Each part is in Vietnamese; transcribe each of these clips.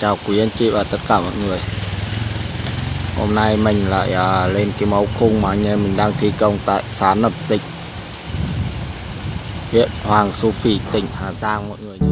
chào quý anh chị và tất cả mọi người. Hôm nay mình lại à, lên cái mẫu khung mà anh em mình đang thi công tại xã Nập Dịch huyện Hoàng Su Phi, tỉnh Hà Giang mọi người nhé.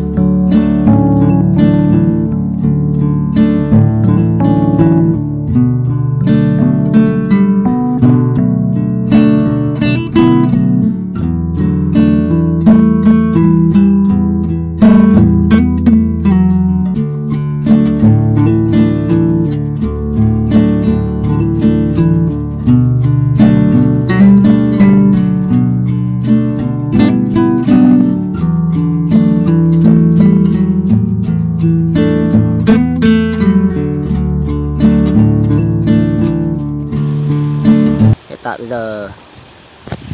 Bây giờ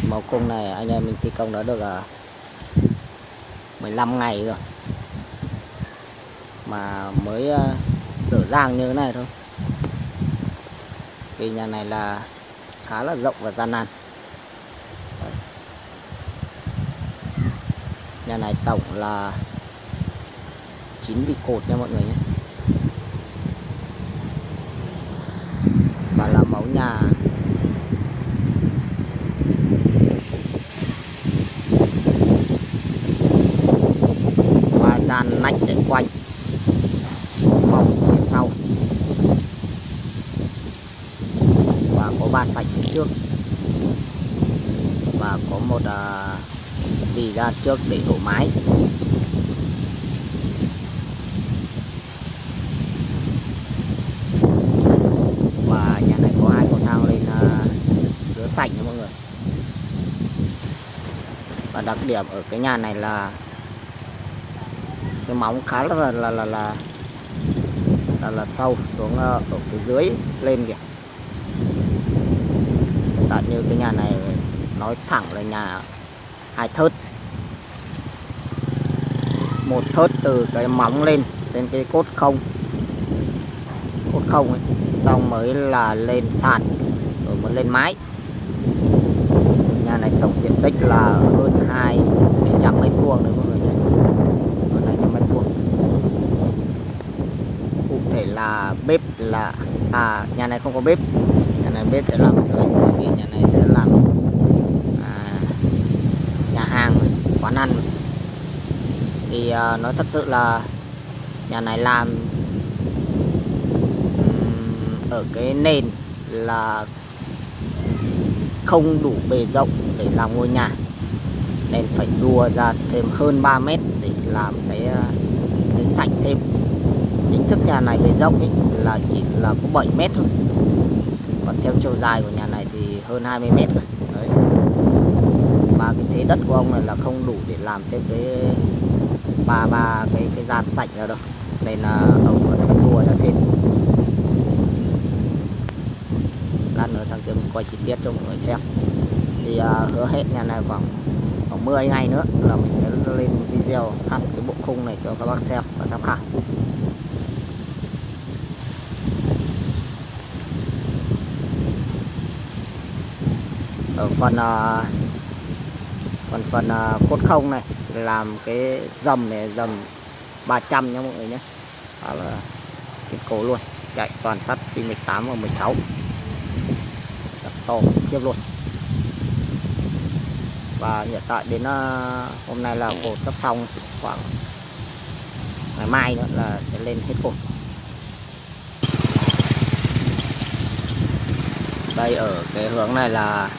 màu cung này anh em mình thi công đã được à, 15 ngày rồi. Mà mới à, dở dang như thế này thôi. Vì nhà này là khá là rộng và gian nan. Nhà này tổng là 9 vị cột nha mọi người nhé. Và là mẫu nhà và gian nách để quanh phòng phía sau và có ba sạch phía trước và có một uh, bì ra trước để đổ mái. Và nhà này có hai cầu thang lên à, rửa sạch nha mọi người. Và đặc điểm ở cái nhà này là cái móng khá là là là là là, là, là sâu xuống à, ở phía dưới lên kìa. Tại như cái nhà này nói thẳng là nhà hai thớt một thớt từ cái móng lên lên cái cốt không. Cốt không ấy xong mới là lên sàn rồi mới lên mái. Nhà này tổng diện tích là hơn hai trăm mét vuông đấy mọi người nhé. Hơn hai trăm mét vuông. Cụ thể là bếp là à nhà này không có bếp. Nhà này bếp sẽ làm nhà này sẽ làm à, nhà hàng quán ăn thì uh, nói thật sự là nhà này làm um, ở cái nền là không đủ bề rộng để làm ngôi nhà. Nên phải đua ra thêm hơn 3 mét để làm cái ờ, cái sảnh thêm. Chính thức nhà này bề rộng ấy là chỉ là có 7 mét thôi. Còn theo chiều dài của nhà này thì hơn 20 mét rồi Đấy. và cái thế đất của ông này là không đủ để làm thêm cái ba ba cái cái gian sảnh ra đâu. Nên là ông vẫn phải đua ra thêm. Lát nữa sang kia mình quay chi tiết cho mọi người xem. Thì à, hứa hẹn nhà này khoảng khoảng 10 ngày nữa là mình sẽ lên video hẳn cái bộ khung này cho các bác xem và tham khảo. Ở phần à, phần phần à, cốt không này làm cái dầm này, dầm 300 nha mọi người nhé. Đó là cái cổ luôn. Chạy toàn sắt phi 18 và 16 Rất to tiếp luôn. Và hiện tại đến ờ, hôm nay là cột sắp xong, khoảng ngày mai nữa là sẽ lên hết cột đây, ở cái hướng này là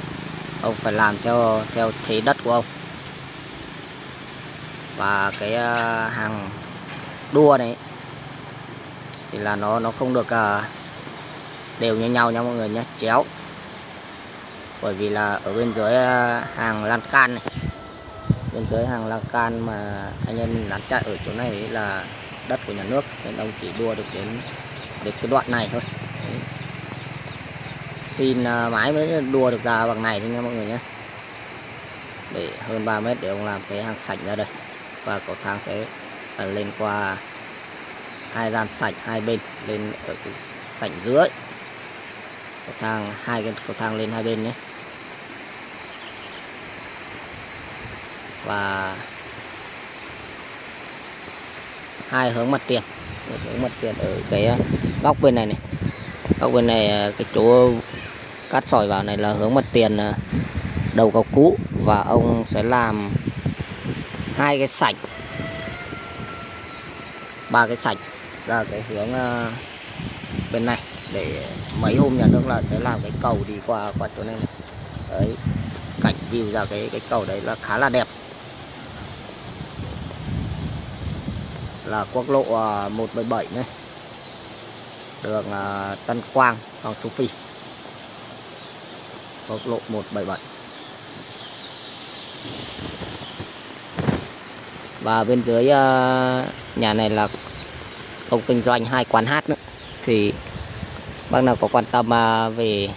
ông phải làm theo theo thế đất của ông và cái ờ, hàng đua này thì là nó nó không được ờ, đều như nhau nha mọi người nhé chéo. Bởi vì là ở bên dưới ờ, hàng lan can này bên dưới hàng lan can mà anh em lán chạy ở chỗ này là đất của nhà nước nên ông chỉ đua được đến đến cái đoạn này thôi. Đấy. xin à, mái mới đua được ra bằng này thôi nha mọi người nhé để hơn 3 mét để ông làm cái hàng sảnh ra đây và cầu thang sẽ à, lên qua hai gian sảnh hai bên, lên ở cái sảnh dưới cầu thang, hai cái cầu thang lên hai bên nhé. Và hai hướng mặt tiền, một hướng mặt tiền ở cái à, góc bên này này. Góc bên này à, cái chỗ cắt sỏi vào này là hướng mặt tiền đầu cầu cũ và ông sẽ làm hai cái sảnh ba cái sảnh ra cái hướng ờ, bên này. Để mấy hôm nhà nước là sẽ làm cái cầu đi qua qua chỗ này, đấy. Cảnh view ra cái cái cầu đấy là khá là đẹp. Là quốc lộ ờ, 177 này. Đường ờ, Tân Quang Hoàng Su Phi. Quốc lộ 177 và bên dưới ờ, nhà này là ông kinh doanh hai quán hát nữa. Thì bác nào có quan tâm ờ, về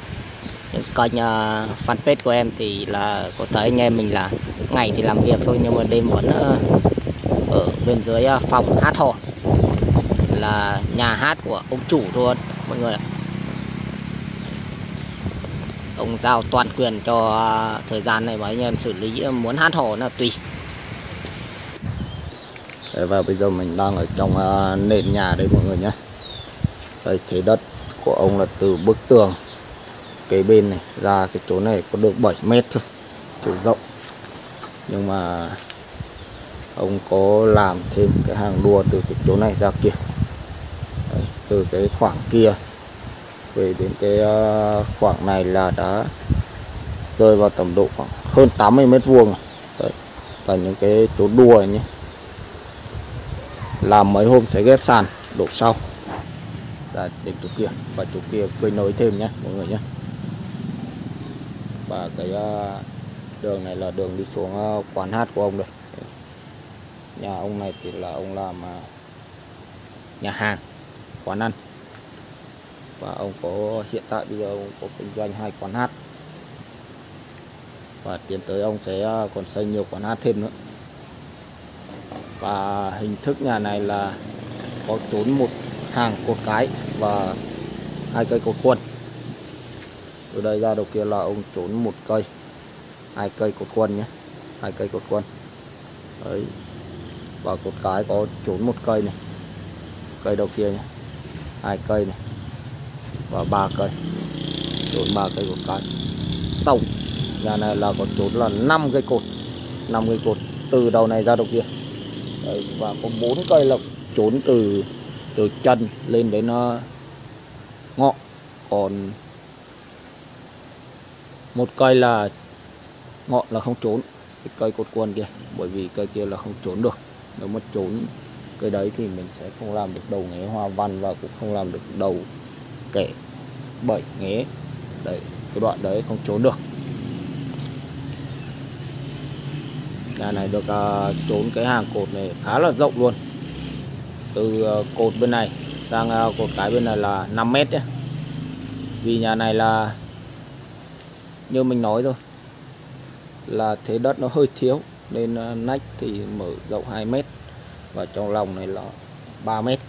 những kênh uh, fanpage của em thì là có thấy anh em mình là ngày thì làm việc thôi nhưng mà đêm vẫn uh, ở bên dưới uh, phòng hát hò. Là nhà hát của ông chủ luôn mọi người ạ. Ông giao toàn quyền cho thời gian này mà anh em xử lý muốn hát hò là tùy. Đấy, và bây giờ mình đang ở trong uh, nền nhà đây mọi người nhé. Đây thế đất của ông là từ bức tường. Kế bên này ra cái chỗ này có được 7 mét thôi chỗ rộng. Nhưng mà ông có làm thêm cái hàng đua từ cái chỗ này ra kia. Đấy, từ cái khoảng kia về đến cái à, khoảng này là đã rơi vào tầm độ khoảng hơn 80 mét vuông Đấy, là những cái chỗ đua nhé làm mấy hôm sẽ ghép sàn, đổ sau. Ra đến chỗ kia, và chỗ kia cơi nối thêm nhé mọi người nhé và cái à, đường này là đường đi xuống à, quán hát của ông đây. Nhà ông này thì là ông làm à, nhà hàng, quán ăn. Và ông có, hiện tại bây giờ ông có kinh doanh hai quán hát. Và tiến tới ông sẽ còn xây nhiều quán hát thêm nữa và hình thức nhà này là có trốn một hàng cột cái và hai cây cột quần. Từ đây ra đầu kia là ông trốn một cây, hai cây cột quân nhé, hai cây cột quân đấy, và cột cái có trốn một cây này, cây đầu kia nhé, hai cây này, và ba cây, trốn ba cây cột cái. Tổng, nhà này là có trốn là 5 cây cột 5 cây cột từ đầu này ra đầu kia đấy, và có bốn cây lộc trốn từ từ chân lên đến ờ, uh, ngọn còn một cây là ngọn là không trốn cái cây cột quần kia bởi vì cây kia là không trốn được. Nếu mà trốn cây đấy thì mình sẽ không làm được đầu nghé hoa văn và cũng không làm được đầu kẻ bảy nghé đấy cái đoạn đấy không trốn được. Nhà này được uh, trốn cái hàng cột này khá là rộng luôn. Từ uh, cột bên này sang uh, cột cái bên này là 5 mét nhé vì nhà này là như mình nói rồi là thế đất nó hơi thiếu nên uh, nách thì mở rộng 2 mét và trong lòng này là 3 mét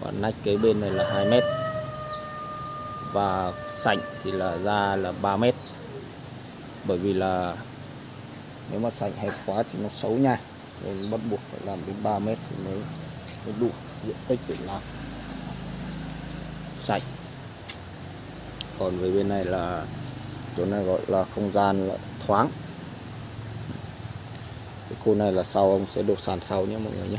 và nách kế bên này là 2 mét và sảnh thì là ra là 3 mét bởi vì là nếu mà sảnh hẹp quá thì nó xấu nha. Nên bắt buộc phải làm đến 3 mét thì mới, mới đủ diện tích để làm. Sảnh còn về bên này là chỗ này gọi là không gian là thoáng. Cái khu này là sau ông sẽ đổ sàn sau nhé mọi người nhé.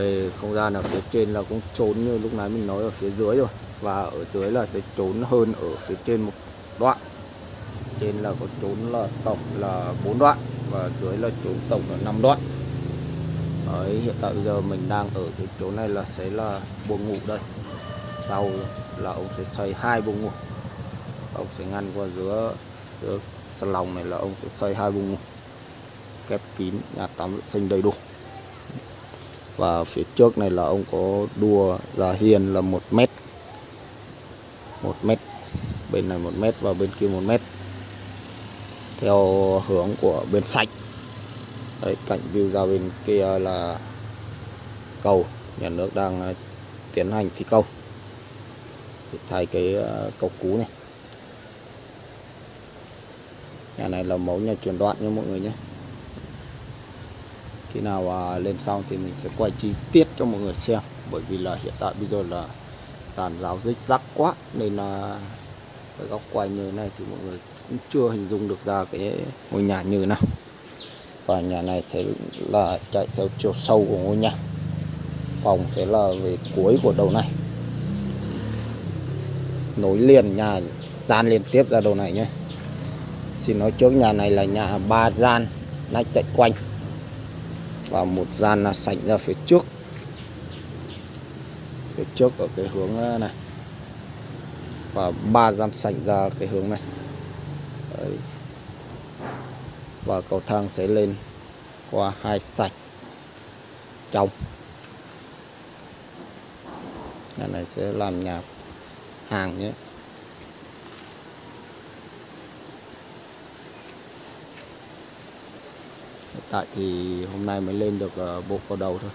Về không gian ở phía trên là cũng trốn như lúc nãy mình nói ở phía dưới rồi. Và ở dưới là sẽ trốn hơn ở phía trên một đoạn. Trên là có trốn là tổng là 4 đoạn và dưới là trốn tổng là 5 đoạn. Đấy, hiện tại bây giờ mình đang ở cái chỗ này là sẽ là buồng ngủ đây. Sau là ông sẽ xây hai buồng ngủ. Ông sẽ ngăn qua giữa giữa salon này là ông sẽ xây hai buồng ngủ. Kép kín nhà tắm vệ sinh đầy đủ và phía trước này là ông có đua ra hiền là một mét. Một mét. Bên này một mét và bên kia một mét. Theo hướng của bên sạch. Đấy, cạnh view ra bên kia là cầu. Nhà nước đang à, tiến hành thi công. Để thay cái à, cầu cũ này. Nhà này là mẫu nhà chuyển đoạn nha mọi người nhé khi nào à, lên xong thì mình sẽ quay chi tiết cho mọi người xem. Bởi vì là hiện tại bây giờ là tàn giáo rích rắc quá nên là cái góc quay như thế này thì mọi người cũng chưa hình dung được ra cái ngôi nhà như thế nào. Và nhà này thế là chạy theo chiều sâu của ngôi nhà. Phòng thế là về cuối của đầu này. Nối liền nhà gian liên tiếp ra đầu này nhé. Xin nói trước nhà này là nhà ba gian nay chạy quanh và một gian là sảnh ra phía trước. Phía trước ở cái hướng ờ, này. Và ba gian sảnh ra cái hướng này. Đấy. và cầu thang sẽ lên qua hai sảnh trong. Nhà này sẽ làm nhà hàng nhé. Tại thì hôm nay mới lên được ờ, bộ vào đầu thôi.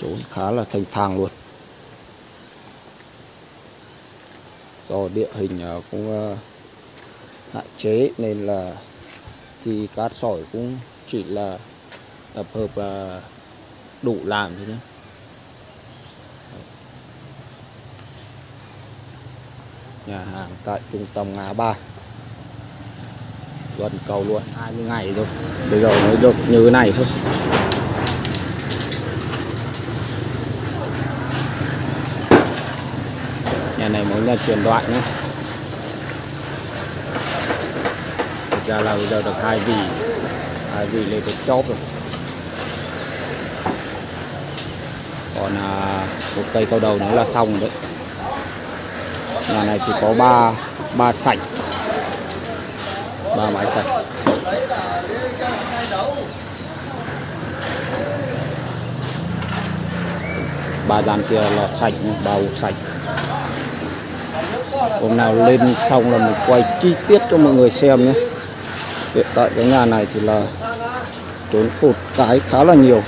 Trốn khá là thành thang luôn. Do địa hình ờ, cũng ờ, hạn chế nên là xì cát sỏi cũng chỉ là tập hợp là đủ làm thôi nhé. Nhà hàng tại trung tâm ngã ba. Gần cầu luôn 20 ngày rồi bây giờ mới được như thế này thôi. Nhà này mới là truyền đoạn nhé. Ra là bây giờ được hai vị hai vị lên được chóp rồi. Còn à, một cây cao đầu nữa là xong rồi đấy. Nhà này chỉ có ba ba sảnh. Ba mái sảnh. Ba gian kia là sảnh ba ụ sảnh. Hôm nào lên xong là mình quay chi tiết cho mọi người xem nhé hiện tại cái nhà này thì là trốn phụt cái khá là nhiều.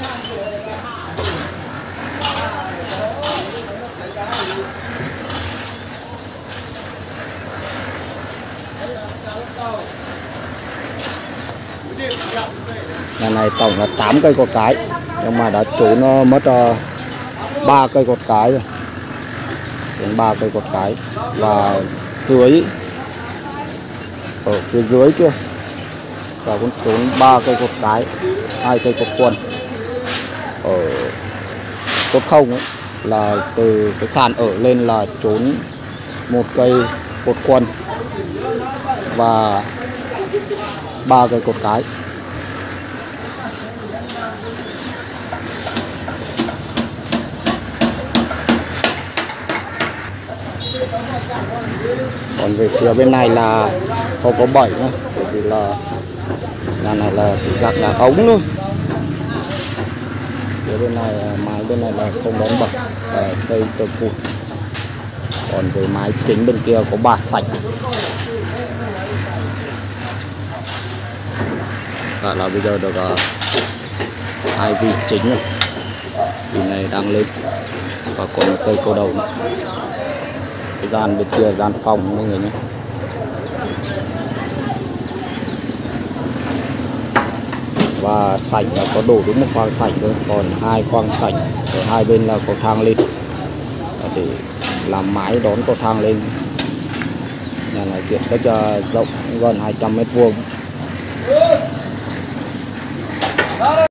Nhà này tổng là 8 cây cột cái nhưng mà đã trốn nó mất uh, cây cột cái rồi. Đến ba cây cột cái. Và dưới ở phía dưới kia và con trốn ba cây cột cái hai cây cột quần. Ở cột không ấy, là từ cái sàn ở lên là trốn một cây cột quần và ba cây cột cái. Còn về phía bên này là không có bảy nữa bởi vì là nhà này là chỉ gạt nhà ống thôi. Phía bên này à, mái bên này là không đóng bậc và xây từ cụt còn cái mái chính bên kia có bạt sạch Tại là bây giờ được uh, hai vị chính rồi. Vị này đang lên và còn một cây cô đầu nữa. Cái gian bên kia gian phòng mọi người nhé. Và sảnh là có đổ đúng một khoang sảnh thôi. Còn hai khoang sảnh ở hai bên là cầu thang lên. Để làm mái đón cầu thang lên. Nhà này diện tích à, rộng gần 200 mét vuông.